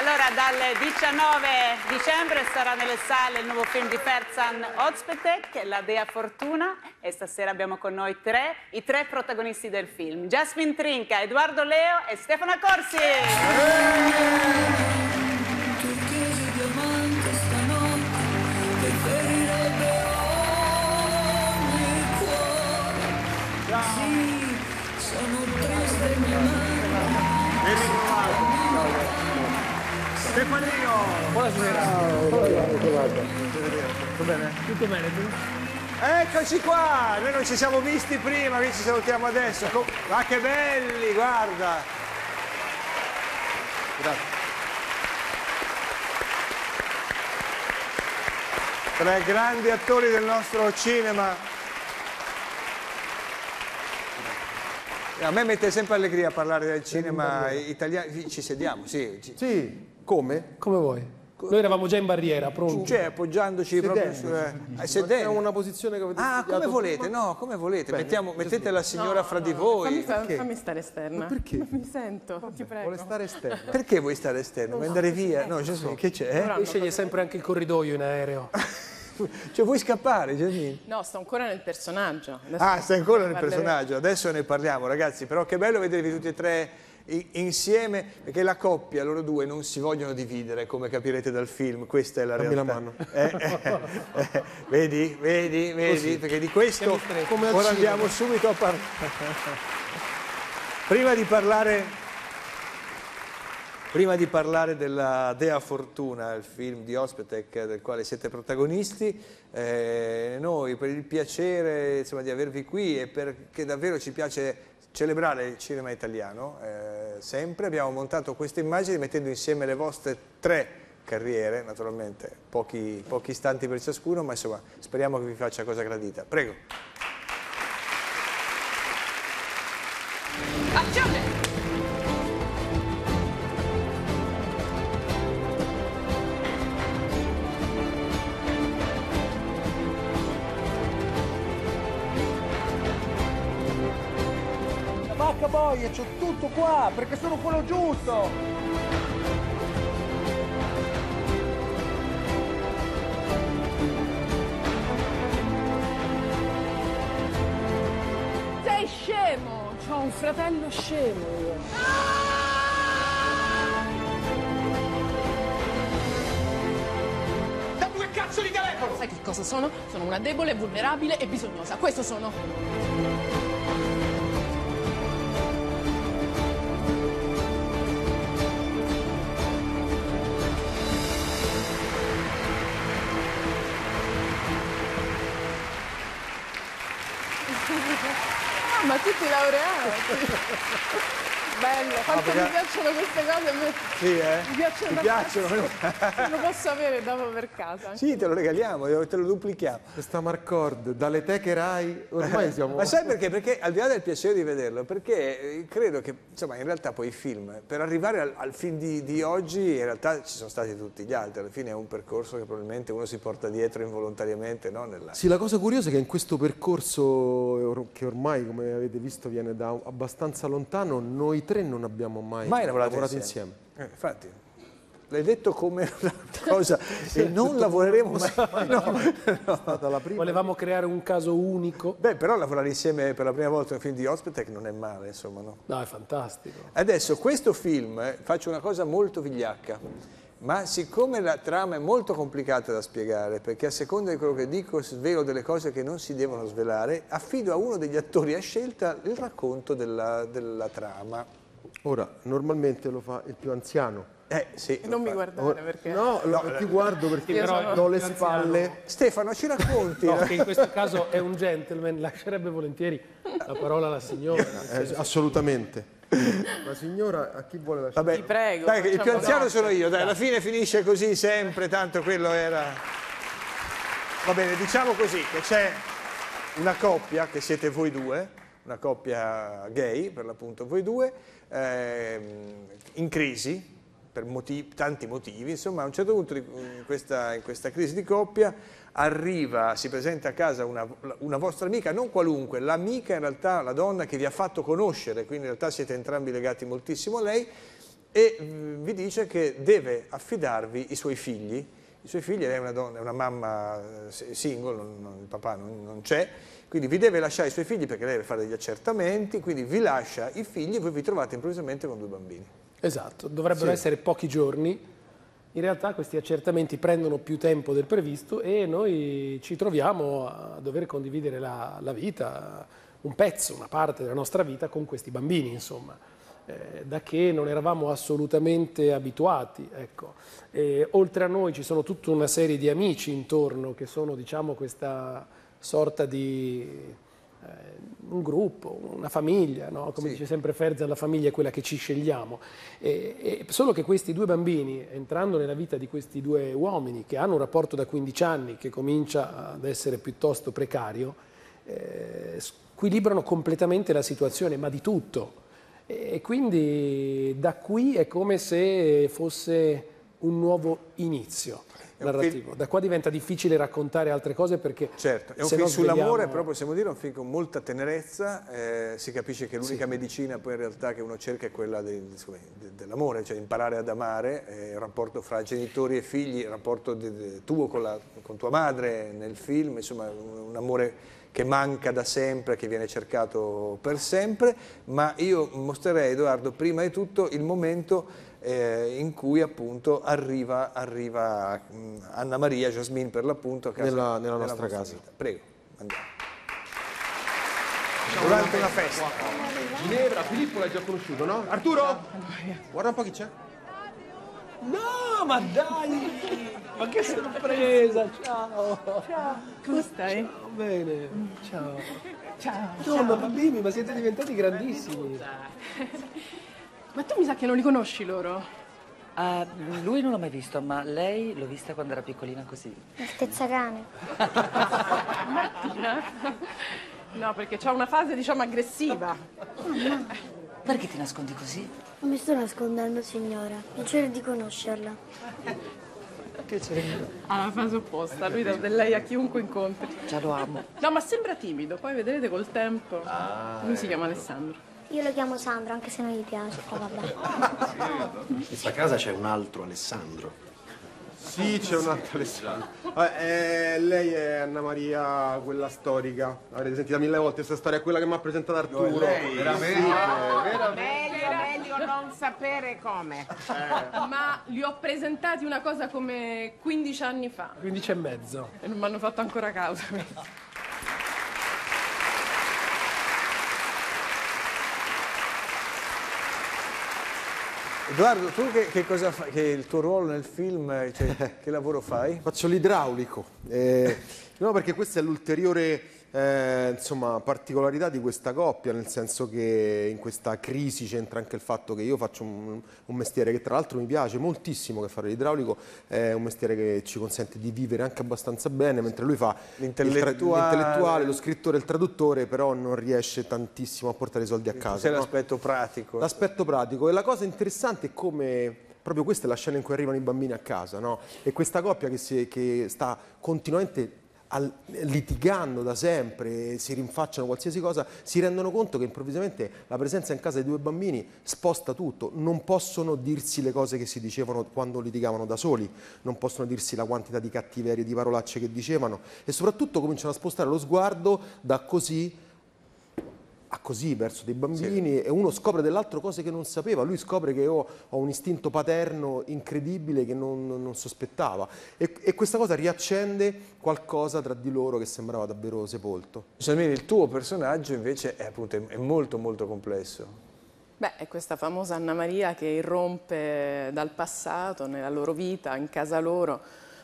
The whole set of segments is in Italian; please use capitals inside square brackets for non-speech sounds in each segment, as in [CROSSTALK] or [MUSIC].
Allora, dal 19 dicembre sarà nelle sale il nuovo film di Ferzan Ozpetek, La Dea Fortuna, e stasera abbiamo con noi tre, i tre protagonisti del film. Jasmine Trinca, Edoardo Leo e Stefano Corsi. Stefanino! Buonasera. Tutto bene? Tutto bene tu? Eccoci qua! Noi non ci siamo visti prima, qui ci salutiamo adesso. Ma che belli, guarda! Grazie. Tre grandi attori del nostro cinema. A me mette sempre allegria parlare del cinema italiano. Ci sediamo, sì. ci- Sì, come? Come vuoi? Noi eravamo già in barriera, pronti. Cioè, appoggiandoci proprio su... eh, eh, È sedendo. una posizione che avete Ah, come volete, prima? no, come volete. Mettiamo- mettete la signora fra di voi. Fammi, fammi stare esterna. perché? Non [LAUGHS] mi sento, ti prego. Vuole stare esterno. [LAUGHS] Perché vuoi stare esterno? Vuoi andare via? No, Gesù, che c'è? Lui sceglie sempre anche il corridoio in aereo. [LAUGHS] [LAUGHS] Cioè, vuoi scappare, Gianni? No, sto ancora nel personaggio. Adesso Ah, stai ancora nel parleremo. personaggio, adesso ne parliamo, ragazzi. Però che bello vedervi tutti e tre insieme, perché la coppia, loro due, non si vogliono dividere, come capirete dal film. Questa è la Dammi la realtà. mano. Eh, eh, eh, vedi, vedi, vedi, perché di questo ora andiamo subito a parlare. [LAUGHS] Prima di parlare Prima di parlare della Dea Fortuna, il film di Ospetek del quale siete protagonisti, eh, noi per il piacere insomma, di avervi qui e perché davvero ci piace celebrare il cinema italiano, eh, sempre abbiamo montato queste immagini mettendo insieme le vostre tre carriere, naturalmente pochi, pochi istanti per ciascuno, ma insomma speriamo che vi faccia cosa gradita. Prego. Azione! Vacca boia, c'ho tutto qua, perché sono quello giusto! Sei scemo! C'ho un fratello scemo io. Sai che cosa sono? Sono una debole, vulnerabile e bisognosa. Questo sono. Ah, ma tutti laureati! Bello, quanto perché- mi piacciono queste cose, a me Sì, eh? mi piacciono da piacciono? Lo posso avere dopo per casa. Sì, te lo regaliamo, te lo duplichiamo. Questa Marcord, dalle teche Rai, ormai [LAUGHS] siamo... Ma sai perché? Perché al di là del piacere di vederlo, perché eh, credo che insomma in realtà poi i film, per arrivare al, al film di, di oggi, in realtà ci sono stati tutti gli altri, alla fine è un percorso che probabilmente uno si porta dietro involontariamente, no? Nella- Sì, la cosa curiosa è che in questo percorso, or- che ormai, come avete visto, viene da abbastanza lontano, noi tre non abbiamo mai, Mai lavorato, insieme. Eh, infatti, l'hai detto come [LAUGHS] una [LAUGHS] cosa e non lavoreremo mai. No, [LAUGHS] no. È stata la prima. Volevamo creare un caso unico. Beh, però lavorare insieme per la prima volta in un film di Ospitec non è male, insomma, no? No, è fantastico. Adesso questo film, eh, faccio una cosa molto vigliacca, ma siccome la trama è molto complicata da spiegare, perché a seconda di quello che dico svelo delle cose che non si devono svelare, affido a uno degli attori a scelta il racconto della, della trama. Ora, normalmente lo fa il più anziano. Eh sì. Non mi fa. guardare perché... No, lo- ti guardo perché sono- ho le spalle. Stefano, ci racconti? No, che in questo caso è un gentleman, lascerebbe volentieri la parola alla signora. Eh, assolutamente. La signora a chi vuole lasciare? Vabbè, Ti prego, dai, il più anziano no. sono io, dai, alla fine finisce così sempre, tanto quello era... Va bene, diciamo così, che c'è una coppia, che siete voi due, una coppia gay, per l'appunto voi due, ehm, in crisi, per motivi- tanti motivi, insomma a un certo punto in questa, in questa crisi di coppia arriva, si presenta a casa una, una vostra amica, non qualunque, l'amica in realtà, la donna che vi ha fatto conoscere, quindi in realtà siete entrambi legati moltissimo a lei, e mm, vi dice che deve affidarvi i suoi figli. I suoi figli, lei è una, donna, è una mamma eh, single, non- non- il papà non, non c'è, quindi vi deve lasciare i suoi figli perché lei deve fare degli accertamenti, quindi vi lascia i figli e voi vi trovate improvvisamente con due bambini. Esatto, dovrebbero Sì. essere pochi giorni. In realtà questi accertamenti prendono più tempo del previsto e noi ci troviamo a dover condividere la, la vita, un pezzo, una parte della nostra vita con questi bambini, insomma, eh, da che non eravamo assolutamente abituati. Ecco. E oltre a noi ci sono tutta una serie di amici intorno che sono, diciamo, questa sorta di eh, un gruppo, una famiglia, no? come Sì. dice sempre Ferza, la famiglia è quella che ci scegliamo. E, e solo che questi due bambini, entrando nella vita di questi due uomini che hanno un rapporto da 15 anni che comincia ad essere piuttosto precario, eh, squilibrano completamente la situazione, ma di tutto. E quindi da qui è come se fosse un nuovo inizio narrativo. Da qua diventa difficile raccontare altre cose perché Certo, è un film sull'amore, però possiamo dire è un film con molta tenerezza, eh, si capisce che l'unica medicina poi in realtà che uno cerca è quella dell'amore, cioè imparare ad amare, eh, il rapporto fra genitori e figli, il rapporto de- de- tuo con, la- con tua madre nel film, insomma un, un amore che manca da sempre, che viene cercato per sempre, ma io mostrerei Edoardo prima di tutto il momento eh, in cui appunto arriva, arriva mh, Anna Maria, Jasmine per l'appunto, a casa, Nella- nella nostra casa. vita. Prego, andiamo. Durante una festa. Ginevra, Filippo l'hai già conosciuto, no? Arturo? Guarda un po' chi c'è. No, ma dai! Ma che sorpresa! Ciao! Ciao! Come stai? Ciao, bene! Ciao! Ciao. Insomma, bambini, ma siete diventati grandissimi! [LAUGHS] Ma tu mi sa che non li conosci loro? Ah, lui non l'ho mai visto, ma lei l'ho vista quando era piccolina così. La stezza cane. No, perché c'ha una fase, diciamo, aggressiva. Perché ti nascondi così? Non mi sto nascondendo, signora. Piacere di conoscerla. Ha la fase opposta, lui dà del lei a chiunque incontri. Già lo amo. No, ma sembra timido, poi vedrete col tempo. lui si chiama Alessandro. Io lo chiamo Sandro, anche se non gli piace. Oh, vabbè. In questa casa c'è un altro Alessandro. Sì, c'è un'altra Alessandra. Vabbè, eh, lei è Anna Maria, quella storica. Avrete sentito mille volte questa storia, quella che mi ha presentato Arturo. Veramente? Meglio, meglio non sapere come. Ma li ho presentati una cosa come 15 anni fa 15 e mezzo. e non mi hanno fatto ancora causa. Edoardo, tu che, che cosa fai? Che il tuo ruolo nel film, cioè, [LAUGHS] che lavoro fai? Faccio l'idraulico. Eh, no, perché questa è l'ulteriore eh, insomma, particolarità di questa coppia, nel senso che in questa crisi c'entra anche il fatto che io faccio un, un mestiere che tra l'altro mi piace moltissimo, che fare l'idraulico, è un mestiere che ci consente di vivere anche abbastanza bene, mentre lui fa l'intellettuale, lo scrittore, il traduttore, però non riesce tantissimo a portare i soldi a casa. C'è no? l'aspetto pratico. L'aspetto pratico e la cosa interessante è come proprio questa è la scena in cui arrivano i bambini a casa, no? E questa coppia che, si- che sta continuamente al- litigando da sempre, si rinfacciano qualsiasi cosa, si rendono conto che improvvisamente la presenza in casa dei due bambini sposta tutto, non possono dirsi le cose che si dicevano quando litigavano da soli, non possono dirsi la quantità di cattiverie, di parolacce che dicevano e soprattutto cominciano a spostare lo sguardo da così a così verso dei bambini e uno scopre dell'altro cose che non sapeva, lui scopre che io ho un istinto paterno incredibile che non, non sospettava e, e questa cosa riaccende qualcosa tra di loro che sembrava davvero sepolto. Gianmini, il tuo personaggio invece è, appunto, è molto molto complesso. Beh, è questa famosa Anna Maria che irrompe dal passato nella loro vita, in casa loro,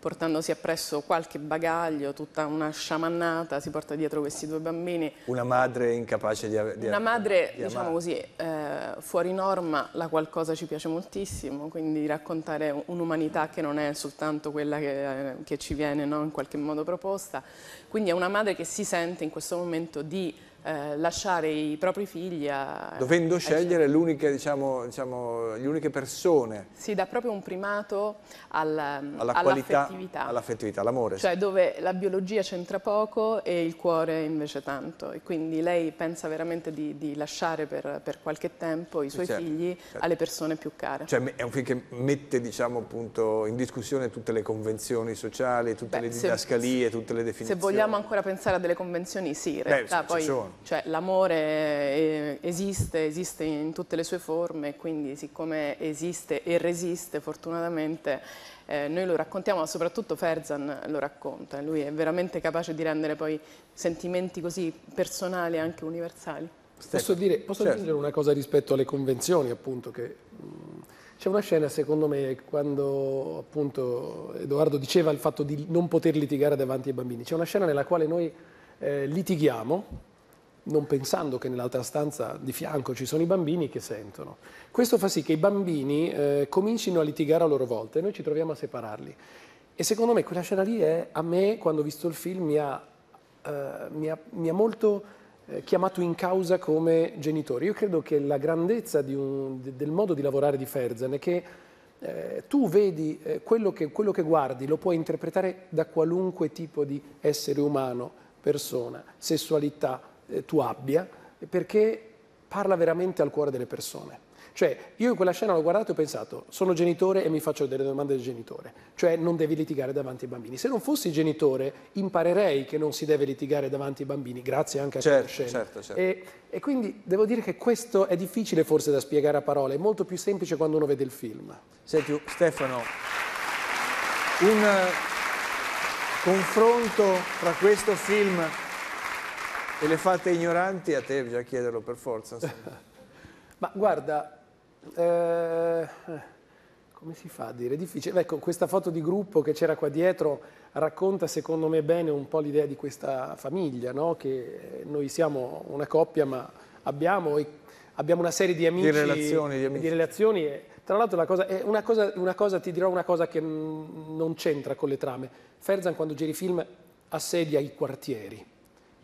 portandosi appresso qualche bagaglio, tutta una sciamannata, si porta dietro questi due bambini. Una madre incapace di avere... Una madre, di diciamo amare. così, eh, fuori norma, la qualcosa ci piace moltissimo, quindi raccontare un'umanità che non è soltanto quella che, eh, che ci viene no, in qualche modo proposta. Quindi è una madre che si sente in questo momento di eh, lasciare i propri figli a... Dovendo scegliere l'unica, diciamo, diciamo, le uniche persone Si dà proprio un primato al- alla qualità, all'affettività. all'affettività, all'amore. Cioè dove la biologia c'entra poco e il cuore invece tanto. E quindi lei pensa veramente di, di lasciare per, per qualche tempo i suoi certo, figli certo. alle persone più care. Cioè, è un film che mette diciamo, appunto, in discussione tutte le convenzioni sociali, tutte Beh, le se- didascalie, tutte le Se definizioni. vogliamo ancora pensare a delle convenzioni, sì, in realtà ci poi sono. Cioè, l'amore eh, esiste, esiste in tutte le sue forme, quindi siccome esiste e resiste fortunatamente, eh, noi lo raccontiamo, ma soprattutto Ferzan lo racconta, lui è veramente capace di rendere poi sentimenti così personali e anche universali. Posso, dire, posso Certo. aggiungere una cosa rispetto alle convenzioni, appunto, che c'è una scena, secondo me, quando appunto Edoardo diceva il fatto di non poter litigare davanti ai bambini. C'è una scena nella quale noi eh, litighiamo, non pensando che nell'altra stanza di fianco ci sono i bambini che sentono. Questo fa sì che i bambini eh, comincino a litigare a loro volta e noi ci troviamo a separarli. E secondo me quella scena lì è, a me, quando ho visto il film, mi ha, eh, mi ha- mi ha molto eh, chiamato in causa come genitore. Io credo che la grandezza un- de- del modo di lavorare di Ferzan è che eh, tu vedi eh, quello, che, quello che guardi, lo puoi interpretare da qualunque tipo di essere umano, persona, sessualità eh, tu abbia, perché parla veramente al cuore delle persone. Cioè, io in quella scena l'ho guardato e ho pensato, sono genitore e mi faccio delle domande del genitore, cioè non devi litigare davanti ai bambini. Se non fossi genitore, imparerei che non si deve litigare davanti ai bambini, grazie anche a Certo, quella scena. certo, certo. E, e quindi devo dire che questo è difficile forse da spiegare a parole, è molto più semplice quando uno vede il film. Senti, Stefano, un eh, confronto tra questo film e le fatte ignoranti, a te bisogna chiederlo per forza. [LAUGHS] Ma guarda, eh, come si fa a dire? È difficile. Ecco, questa foto di gruppo che c'era qua dietro racconta secondo me bene un po' l'idea di questa famiglia, no? che noi siamo una coppia ma abbiamo, abbiamo una serie di amici. relazioni, di amici. relazioni e, tra l'altro la cosa, è una cosa, una cosa, ti dirò una cosa che non c'entra con le trame. Ferzan quando giri film assedia i quartieri.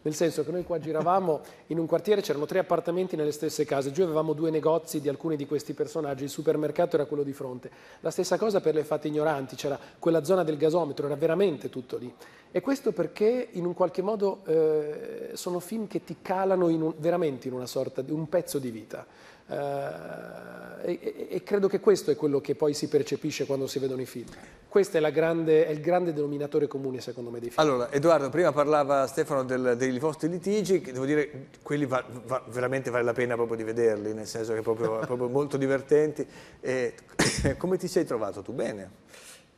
Nel senso che noi qua giravamo in un quartiere, c'erano tre appartamenti nelle stesse case, giù avevamo due negozi di alcuni di questi personaggi, il supermercato era quello di fronte. La stessa cosa per le fatte ignoranti, c'era quella zona del gasometro, era veramente tutto lì. E questo perché in un qualche modo eh, sono film che ti calano in un- veramente in una sorta di un pezzo di vita. Eh, e, e- credo che questo è quello che poi si percepisce quando si vedono i film. Questo è, la grande- è il grande denominatore comune secondo me dei film. Allora, Edoardo, prima parlava Stefano del- dei vostri litigi, che devo dire, quelli va- va- veramente vale la pena proprio di vederli, nel senso che proprio, [LAUGHS] proprio molto divertenti. E, [COUGHS] come ti sei trovato tu? Bene?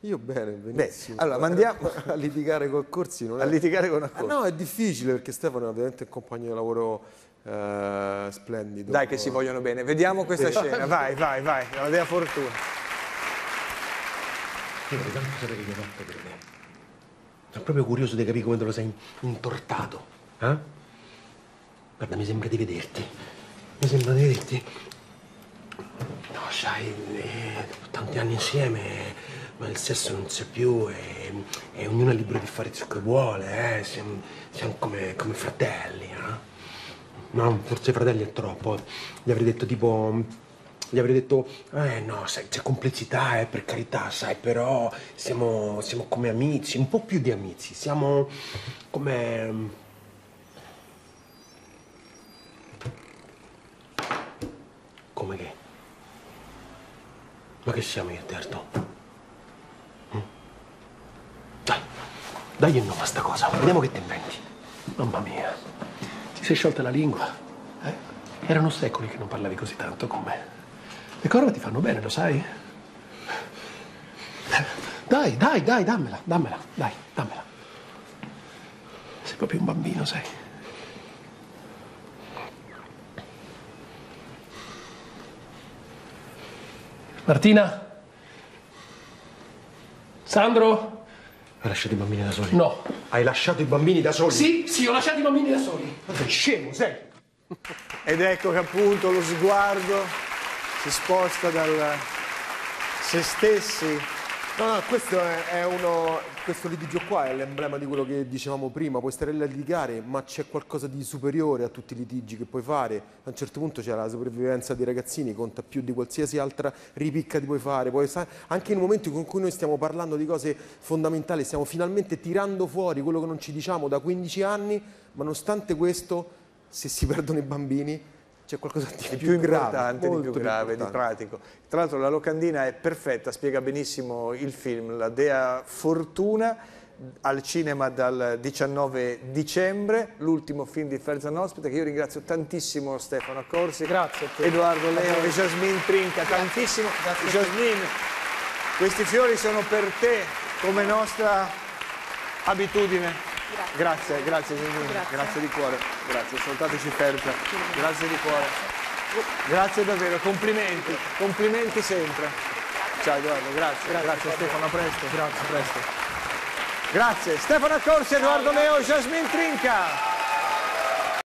Io bene, benissimo. allora, mandiamo- [LAUGHS] a litigare con Corsi non è... A litigare con Ah, Accorsi. no, è difficile perché Stefano è veramente un compagno di lavoro eh, splendido. Dai che si vogliono bene. Vediamo questa scena. Vai, vai, vai. La dea fortuna. Io vorrei tanto sapere che hai fatto per me. Sono proprio curioso di capire come te lo sei intortato. Eh? Guarda, mi sembra di vederti. Mi sembra di vederti. No, sai, eh, tanti anni insieme, ma il sesso non c'è più e, e ognuno è libero di fare ciò che vuole, eh? Siamo, siamo come, come fratelli, eh? No, forse fratelli è troppo. Gli avrei detto tipo. Gli avrei detto, eh no, sai, c'è complicità, eh, per carità, sai, però siamo, siamo come amici, un po' più di amici, siamo come. Come che? Ma che siamo io e te, Arto? Mm? Dai, dai il nome a sta cosa, vediamo che ti inventi. Mamma mia, ti sei sciolta la lingua? Eh? Erano secoli che non parlavi così tanto con me. Le corna ti fanno bene, lo sai? Dai, dai, dai, dammela, dammela, dai, dammela. Sei proprio un bambino, sai? Martina? Sandro? Hai lasciato i bambini da soli? No. Hai lasciato i bambini da soli? Sì, sì, ho lasciato i bambini da soli. Ma sei scemo, sei? [LAUGHS] Ed ecco che appunto lo sguardo si sposta dal se stessi No, no, questo è, è uno. Questo litigio qua è l'emblema di quello che dicevamo prima. Puoi stare lì a litigare, ma c'è qualcosa di superiore a tutti i litigi che puoi fare. A un certo punto c'è la sopravvivenza dei ragazzini, conta più di qualsiasi altra ripicca che puoi fare. Puoi anche in un momento in cui noi stiamo parlando di cose fondamentali, stiamo finalmente tirando fuori quello che non ci diciamo da 15 anni, ma nonostante questo, se si perdono i bambini, c'è qualcosa di più, più grave, importante, di molto più grave, di importante. pratico. Tra l'altro la locandina è perfetta, spiega benissimo il film, la Dea Fortuna, al cinema dal 19 dicembre, l'ultimo film di Ferzan Ospite, che io ringrazio tantissimo Stefano Grazie te. Edoardo Leo e Jasmine Trinca, tantissimo. Jasmine, questi fiori sono per te come nostra abitudine. Grazie, grazie Jasmine, grazie. di cuore, grazie, saltateci Ferza, grazie di cuore. Grazie davvero, complimenti, complimenti sempre. Ciao Edoardo, grazie, grazie, Stefano, a presto. Grazie, a presto. Grazie, Stefano Accorsi, Edoardo Leo, Jasmine Trinca.